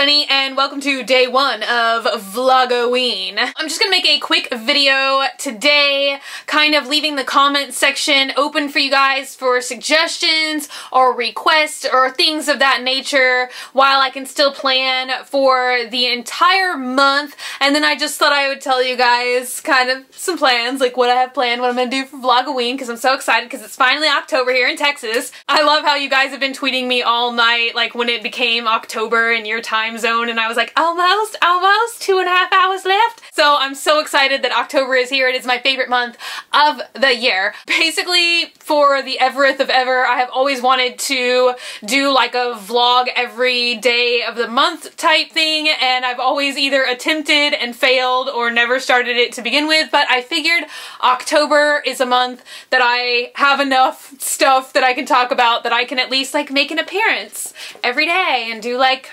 And welcome to day one of Vlogoween. I'm just gonna make a quick video today, kind of leaving the comment section open for you guys for suggestions or requests or things of that nature while I can still plan for the entire month. And then I just thought I would tell you guys kind of some plans, like what I have planned, what I'm gonna do for Vlogoween because I'm so excited because it's finally October here in Texas. I love how you guys have been tweeting me all night, like when it became October in your time zone and I was like, almost, almost, two and a half hours left. So I'm so excited that October is here. It is my favorite month of the year. Basically, for the evereth of ever, I have always wanted to do like a vlog every day of the month type thing, and I've always either attempted and failed or never started it to begin with, but I figured October is a month that I have enough stuff that I can talk about that I can at least like make an appearance every day and do like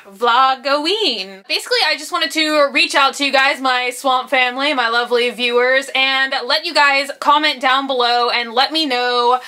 vlogoween. Basically, I just wanted to reach out to you guys, my Swamp family, my lovely viewers, and let you guys comment down below and let me know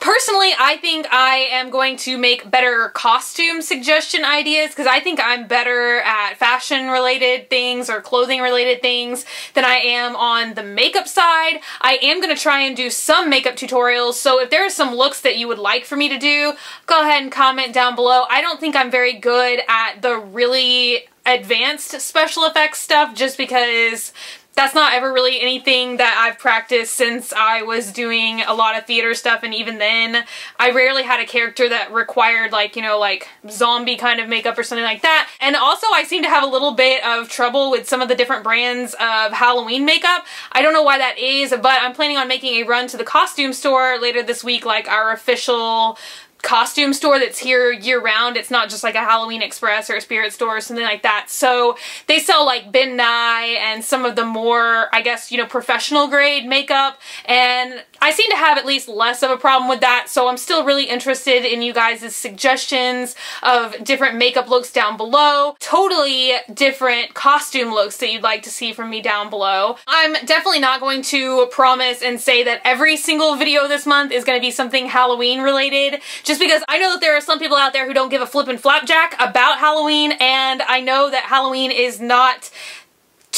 Personally, I think I am going to make better costume suggestion ideas because I think I'm better at fashion related things or clothing related things than I am on the makeup side. I am going to try and do some makeup tutorials, so if there are some looks that you would like for me to do, go ahead and comment down below. I don't think I'm very good at the really advanced special effects stuff just because that's not ever really anything that I've practiced since I was doing a lot of theater stuff and even then I rarely had a character that required like, you know, like zombie kind of makeup or something like that. And also I seem to have a little bit of trouble with some of the different brands of Halloween makeup. I don't know why that is, but I'm planning on making a run to the costume store later this week, like our official costume store that's here year round. It's not just like a Halloween Express or a Spirit store or something like that. So they sell like Ben Nye and some of the more, I guess, you know, professional grade makeup. And I seem to have at least less of a problem with that. So I'm still really interested in you guys' suggestions of different makeup looks down below. Totally different costume looks that you'd like to see from me down below. I'm definitely not going to promise and say that every single video this month is going to be something Halloween related. Just just because I know that there are some people out there who don't give a flippin' flapjack about Halloween, and I know that Halloween is not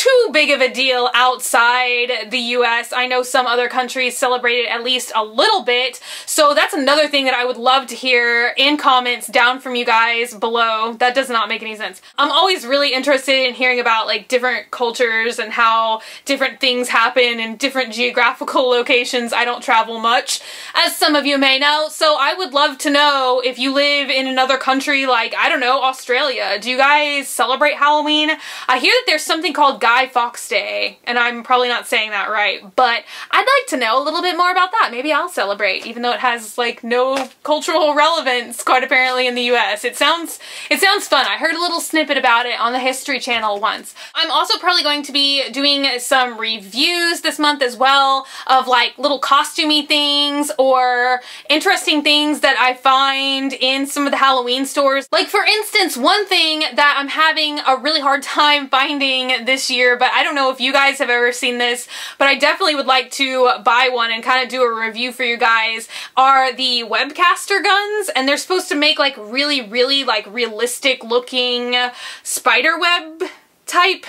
too big of a deal outside the US. I know some other countries celebrate it at least a little bit. So that's another thing that I would love to hear in comments down from you guys below. That does not make any sense. I'm always really interested in hearing about like different cultures and how different things happen in different geographical locations. I don't travel much, as some of you may know. So I would love to know if you live in another country like, I don't know, Australia. Do you guys celebrate Halloween? I hear that there's something called Guy Fawkes Day, and I'm probably not saying that right, but I'd like to know a little bit more about that. Maybe I'll celebrate, even though it has like no cultural relevance quite apparently in the US. It sounds it sounds fun. I heard a little snippet about it on the History Channel once. I'm also probably going to be doing some reviews this month as well of like little costumey things or interesting things that I find in some of the Halloween stores. Like for instance, one thing that I'm having a really hard time finding this year year, but I don't know if you guys have ever seen this, but I definitely would like to buy one and kind of do a review for you guys, are the Webcaster guns, and they're supposed to make like really, really like realistic looking spider web type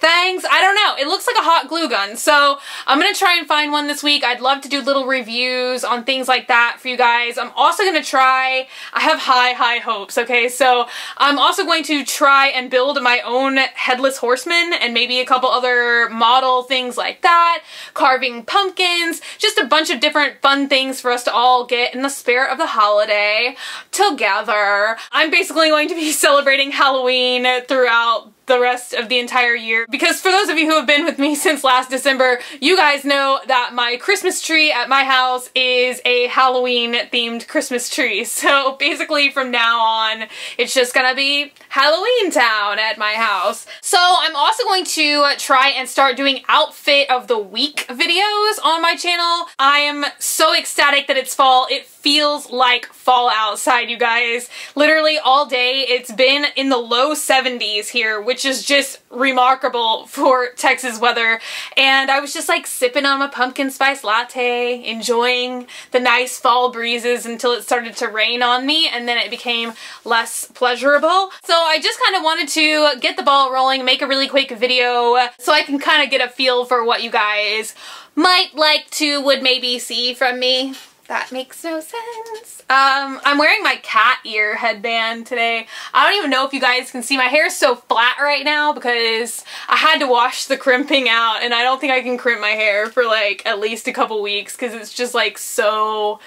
things. I don't know. It looks like a hot glue gun. So I'm going to try and find one this week. I'd love to do little reviews on things like that for you guys. I'm also going to try, I have high, high hopes, okay? So I'm also going to try and build my own Headless Horseman and maybe a couple other model things like that. Carving pumpkins, just a bunch of different fun things for us to all get in the spirit of the holiday together. I'm basically going to be celebrating Halloween throughout the rest of the entire year. Because for those of you who have been with me since last December, you guys know that my Christmas tree at my house is a Halloween themed Christmas tree. So basically from now on, it's just gonna be Halloween town at my house. So I'm also going to try and start doing outfit of the week videos on my channel. I am so ecstatic that it's fall. It feels like fall outside, you guys. Literally all day, it's been in the low 70s here, which is just remarkable for Texas weather. And I was just like sipping on my pumpkin spice latte, enjoying the nice fall breezes until it started to rain on me, and then it became less pleasurable. So I just kind of wanted to get the ball rolling, make a really quick video so I can kind of get a feel for what you guys might like to, would maybe see from me. That makes no sense. Um, I'm wearing my cat ear headband today. I don't even know if you guys can see. My hair is so flat right now because I had to wash the crimping out and I don't think I can crimp my hair for like at least a couple weeks because it's just like so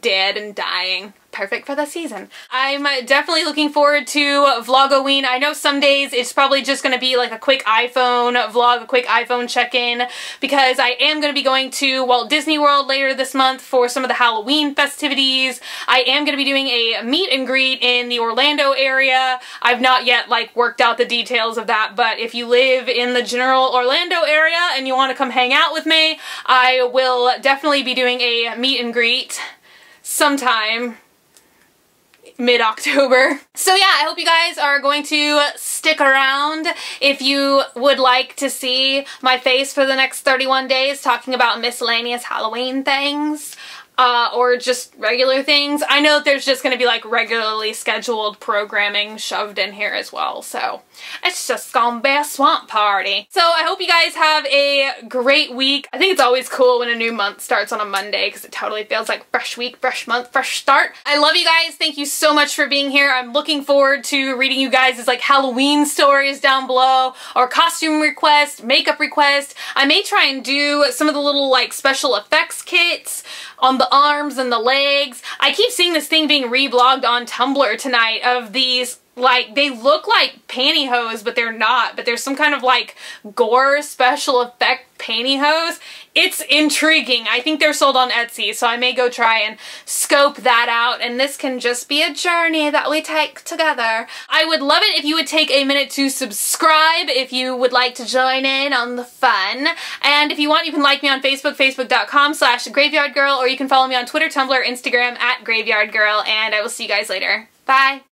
dead and dying perfect for the season. I'm uh, definitely looking forward to Vlogoween. I know some days it's probably just going to be like a quick iPhone vlog, a quick iPhone check-in, because I am going to be going to Walt Disney World later this month for some of the Halloween festivities. I am going to be doing a meet and greet in the Orlando area. I've not yet like worked out the details of that, but if you live in the general Orlando area and you want to come hang out with me, I will definitely be doing a meet and greet sometime mid-October. So yeah, I hope you guys are going to stick around if you would like to see my face for the next 31 days talking about miscellaneous Halloween things uh, or just regular things. I know there's just going to be like regularly scheduled programming shoved in here as well, so it's just gonna be a swamp party. So I hope you guys have a great week. I think it's always cool when a new month starts on a Monday because it totally feels like fresh week, fresh month, fresh start. I love you guys. Thank you so much for being here. I'm looking forward to reading you guys' like Halloween stories down below or costume request, makeup request. I may try and do some of the little like special effects kits on the arms and the legs. I keep seeing this thing being reblogged on Tumblr tonight of these like they look like pantyhose but they're not but there's some kind of like gore special effect pantyhose. It's intriguing. I think they're sold on etsy so i may go try and scope that out and this can just be a journey that we take together. I would love it if you would take a minute to subscribe if you would like to join in on the fun. And if you want you can like me on facebook facebook.com slash graveyard girl or you can follow me on twitter tumblr instagram at graveyard girl and i will see you guys later. Bye